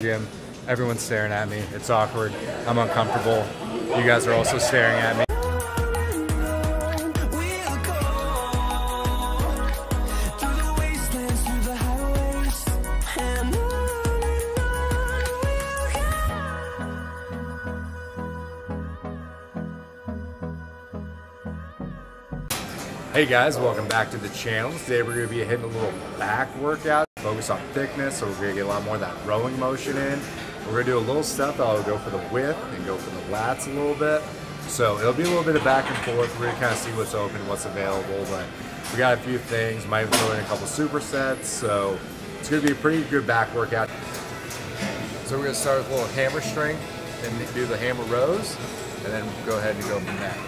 gym. Everyone's staring at me. It's awkward. I'm uncomfortable. You guys are also staring at me. Hey guys, welcome back to the channel. Today we're going to be hitting a little back workout, focus on thickness, so we're to get a lot more of that rowing motion in. We're to do a little stuff that'll go for the width and go for the lats a little bit. So it'll be a little bit of back and forth. We're to kind of see what's open, what's available, but we got a few things. Might throw in a couple supersets, so it's to be a pretty good back workout. So we're to start with a little hammer strength and do the hammer rows, and then go ahead and go from there.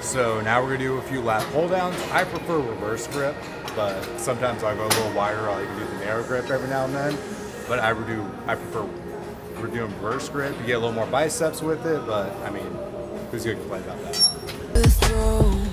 So now we're gonna do a few lat pull downs. I prefer reverse grip, but sometimes I go a little wider. I'll even do the narrow grip every now and then. But I do, I prefer we're doing reverse grip. You get a little more biceps with it, but I mean, who's gonna complain about that?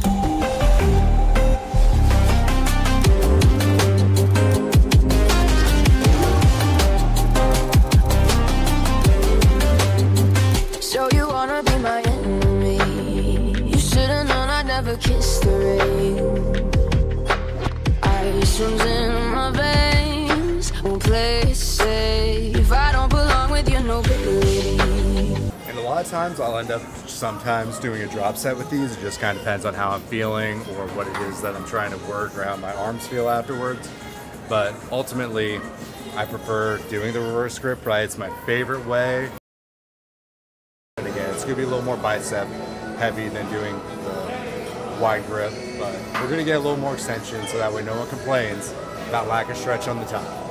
Times I'll end up sometimes doing a drop set with these. It just kind of depends on how I'm feeling or what it is that I'm trying to work or how my arms feel afterwards. But ultimately, I prefer doing the reverse grip, right? It's my favorite way. And again, it's gonna be a little more bicep heavy than doing the wide grip, but we're gonna get a little more extension so that way no one complains about lack of stretch on the top.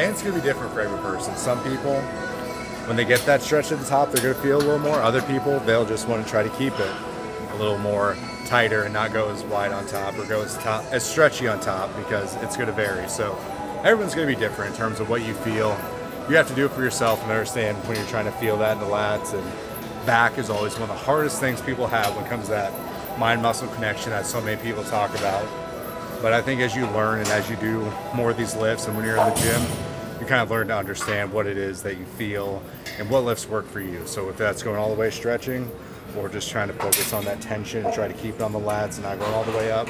And it's gonna be different for every person. Some people, when they get that stretch at the top, they're gonna feel a little more. Other people, they'll just want to try to keep it a little more tighter and not go as wide on top or go as top as stretchy on top because it's gonna vary. So everyone's gonna be different in terms of what you feel. You have to do it for yourself and understand when you're trying to feel that in the lats and back is always one of the hardest things people have when it comes to that mind muscle connection that so many people talk about. But I think as you learn and as you do more of these lifts and when you're in the gym, you kind of learn to understand what it is that you feel and what lifts work for you. So if that's going all the way stretching or just trying to focus on that tension and try to keep it on the lats and not going all the way up,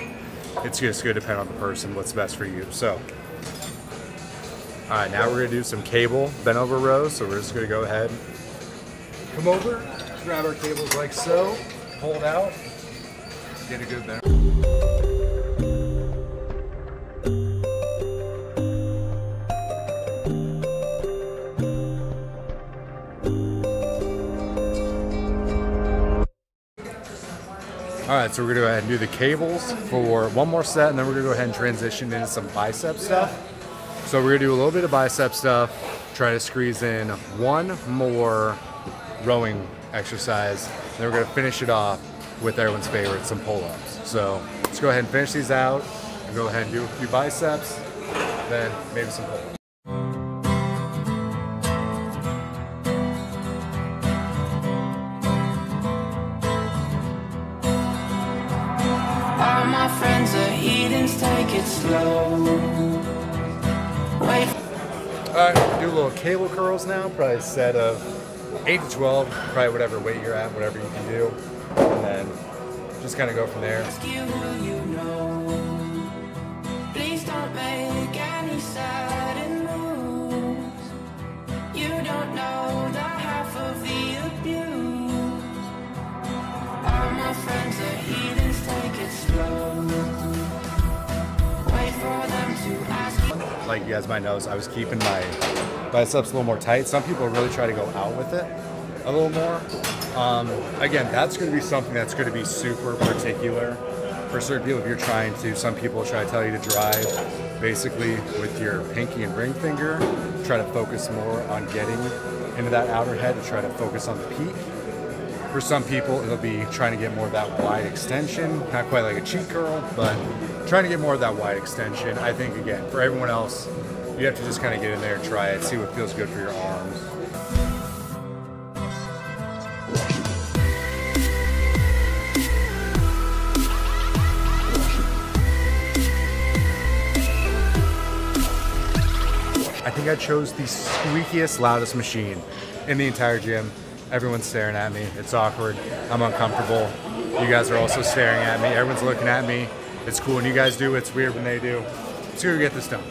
it's just going to depend on the person what's best for you. So, all right, now we're going to do some cable bent over rows. So we're just going to go ahead, come over, grab our cables like so, pull it out, get a good bend. All right, so we're gonna go ahead and do the cables for one more set, and then we're gonna go ahead and transition into some bicep stuff. So we're gonna do a little bit of bicep stuff, try to squeeze in one more rowing exercise, and then we're gonna finish it off with everyone's favorite, some pull-ups. So let's go ahead and finish these out, and go ahead and do a few biceps, then maybe some pull-ups. My friends are heathens, take it slow. Wait. Alright, do a little cable curls now, probably a set of 8 to 12, probably whatever weight you're at, whatever you can do. And then just kind of go from there. You. guys might notice, I was keeping my biceps a little more tight. Some people really try to go out with it a little more. Um, again, that's going to be something that's going to be super particular for certain people. If you're trying to, some people try to tell you to drive basically with your pinky and ring finger, try to focus more on getting into that outer head to try to focus on the peak. For some people, it'll be trying to get more of that wide extension, not quite like a cheat curl, but trying to get more of that wide extension. I think, again, for everyone else, you have to just kind of get in there and try it, see what feels good for your arms. I think I chose the squeakiest, loudest machine in the entire gym. Everyone's staring at me. It's awkward. I'm uncomfortable. You guys are also staring at me. Everyone's looking at me. It's cool when you guys do. It's weird when they do. Let's go get this done.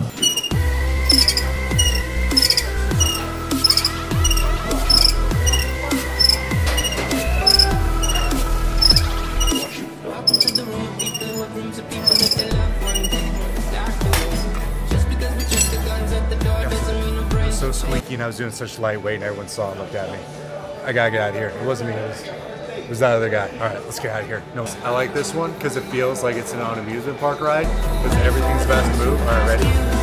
So squeaky, and I was doing such lightweight, and everyone saw and looked at me. I gotta get out of here. It wasn't me. It was, it was that other guy. All right, let's get out of here. No, I like this one because it feels like it's an amusement park ride because everything's about to move. All right, ready?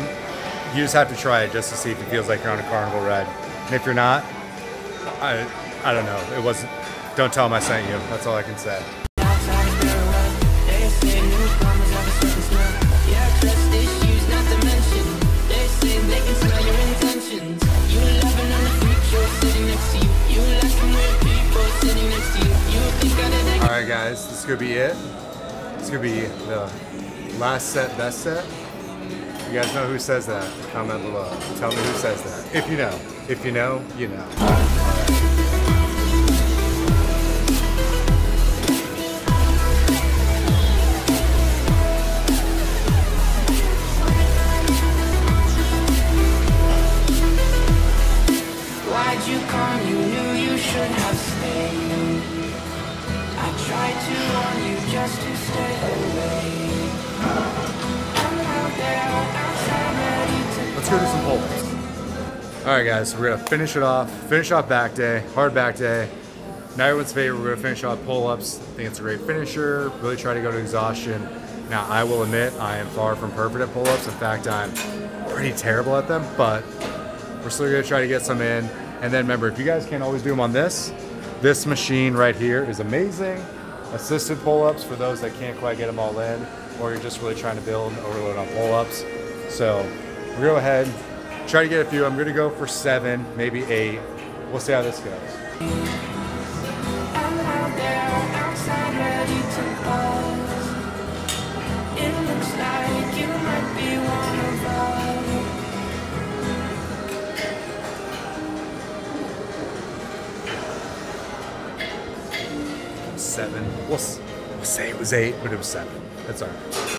Gym, you just have to try it just to see if it feels like you're on a carnival ride. And if you're not, I, I don't know. It wasn't. Don't tell them I sent you. That's all I can say. outside is better well. They say newcomers have a certain smell. Yeah, trust issues not to mention. They say they can smell your intentions. You laughing on the freak show sitting next to you. You like some weird people sitting next to you. You think I did All right, guys, this is gonna be it. This is gonna be the last set, best set. You guys know who says that? Comment below. Tell me who says that. If you know. If you know, you know. All right, guys, so we're gonna finish it off. Finish off back day, hard back day. Now everyone's favorite, we're gonna finish off pull-ups. I think it's a great finisher. Really try to go to exhaustion. Now, I will admit, I am far from perfect at pull-ups. In fact, I'm pretty terrible at them, but we're still gonna try to get some in. And then remember, if you guys can't always do them on this, this machine right here is amazing. Assisted pull-ups for those that can't quite get them all in, or you're just really trying to build and overload on pull-ups. So we'll go ahead, try to get a few. I'm gonna go for seven, maybe eight. We'll see how this goes. I'm out there outside ready to pause. It looks like you might be one of us. Seven. We'll, we'll say it was eight, but it was seven. That's all right.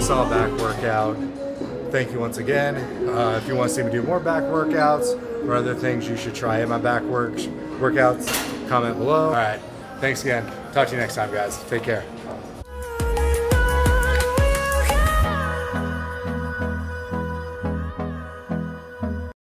Saw back workout. Thank you once again. Uh, if you want to see me do more back workouts or other things you should try in my back work workouts, comment below. All right. Thanks again. Talk to you next time, guys. Take care.